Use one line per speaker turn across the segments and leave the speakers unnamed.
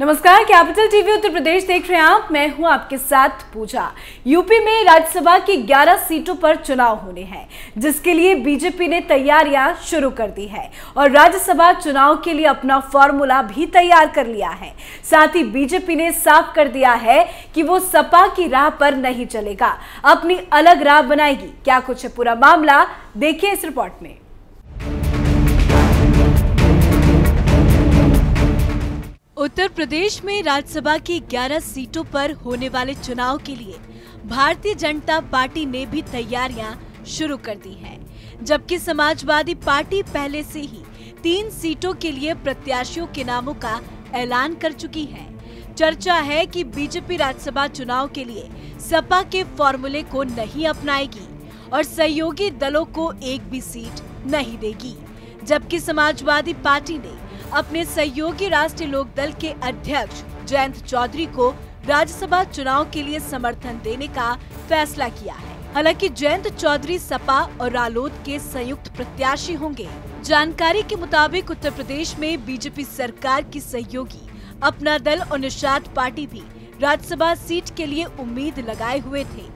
नमस्कार capital TV Uttar Pradesh देख रहे हैं आप। मैं हूँ आपके साथ पूजा। यूपी में राज्यसभा की 11 सीटों पर चुनाव होने हैं, जिसके लिए बीजेपी ने तैयारियाँ शुरू कर दी है और राज्यसभा चुनाव के लिए अपना फॉर्मूला भी तैयार कर लिया है। साथ ही बीजेपी ने साफ़ कर दिया है कि वो सपा की राह पर नहीं चलेगा। अपनी अलग राह बनाएगी। क्या कुछ है पूरा मामला, देखिए इस रिपोर्ट में।
उत्तर प्रदेश में राज्यसभा की 11 सीटों पर होने वाले चुनाव के लिए भारतीय जनता पार्टी ने भी तैयारियाँ शुरू कर दी हैं, जबकि समाजवादी पार्टी पहले से ही तीन सीटों के लिए प्रत्याशियों के नामों का ऐलान कर चुकी है। चर्चा है कि बीजेपी राज्यसभा चुनाव के लिए सपा के फॉर्मूले को नहीं अपनाएगी और सहयोगी दलों को एक भी सीट नहीं देगी जबकि समाजवादी पार्टी ने अपने सहयोगी राष्ट्रीय लोक दल के अध्यक्ष जयंत चौधरी को राज्यसभा चुनाव के लिए समर्थन देने का फैसला किया है। हालाँकि जयंत चौधरी सपा और रालोद के संयुक्त प्रत्याशी होंगे। जानकारी के मुताबिक उत्तर प्रदेश में बीजेपी सरकार की सहयोगी, अपना दल और निषाद पार्टी भी राज्यसभा सीट के लिए उम्मीद लगाए हुए थे,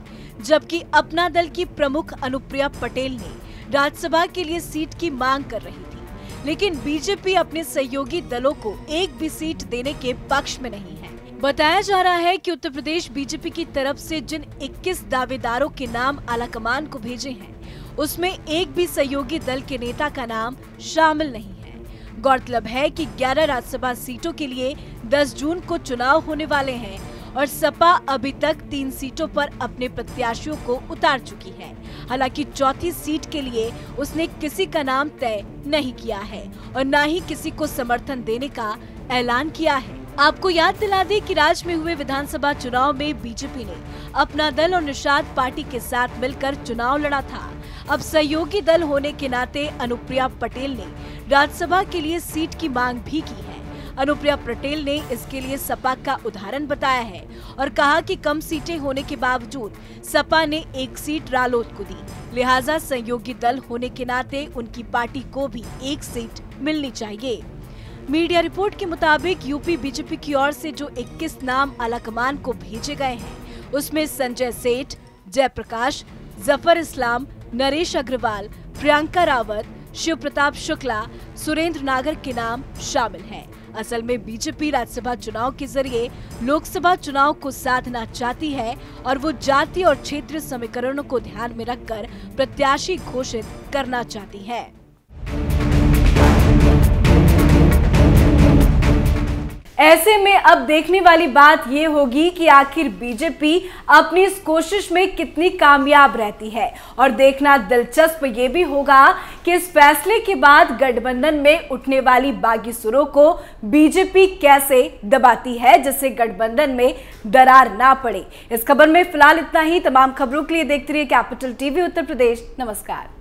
जबकि अपना दल की प्रमुख अनुप्रिया पटेल ने राज्यसभा के लिए सीट की मांग कर रही थी। लेकिन बीजेपी अपने सहयोगी दलों को एक भी सीट देने के पक्ष में नहीं है। बताया जा रहा है कि उत्तर प्रदेश बीजेपी की तरफ़ से जिन 21 दावेदारों के नाम आलाकमान को भेजे हैं, उसमें एक भी सहयोगी दल के नेता का नाम शामिल नहीं है। गौरतलब है कि 11 राज्यसभा सीटों के लिए 10 जून को चुनाव होने वाले हैं और सपा अभी तक तीन सीटों पर अपने प्रत्याशियों को उतार चुकी है। हालाँकि चौथी सीट के लिए उसने किसी का नाम तय नहीं किया है और न ही किसी को समर्थन देने का ऐलान किया है। आपको याद दिला दें कि राज्य में हुए विधानसभा चुनाव में बीजेपी ने अपना दल और निषाद पार्टी के साथ मिलकर चुनाव लड़ा था। अब सहयोगी दल होने के नाते अनुप्रिया पटेल ने राज्यसभा के लिए सीट की मांग भी की है। अनुप्रिया पटेल ने इसके लिए सपा का उदाहरण बताया है और कहा कि कम सीटें होने के बावजूद सपा ने एक सीट रालोद को दी लिहाजा सहयोगी दल होने के नाते उनकी पार्टी को भी एक सीट मिलनी चाहिए मीडिया रिपोर्ट के मुताबिक यूपी बीजेपी की ओर से जो 21 नाम आलाकमान को भेजे गए हैं, उसमें संजय सेठ, जयप्रकाश, ज़फ़र इस्लाम, नरेश अग्रवाल, प्रियंका रावत शिव प्रताप शुक्ला, सुरेंद्र नागर के नाम शामिल हैं। असल में बीजेपी राज्यसभा चुनाव के ज़रिए लोकसभा चुनाव को साधना चाहती है और वो जाति और क्षेत्रीय समीकरणों को ध्यान में रखकर प्रत्याशी घोषित करना चाहती है।
ऐसे में अब देखने वाली बात ये होगी कि आखिर बीजेपी अपनी इस कोशिश में कितनी कामयाब रहती है। और देखना दिलचस्प ये भी होगा कि इस फैसले के बाद गठबंधन में उठने वाली बागी सुरों को बीजेपी कैसे दबाती है, जिससे गठबंधन में दरार ना पड़े। इस खबर में फ़िलहाल इतना ही। तमाम खबरों के लिए देखते रहिए कैपिटल टीवी, उत्तर प्रदेश। नमस्कार।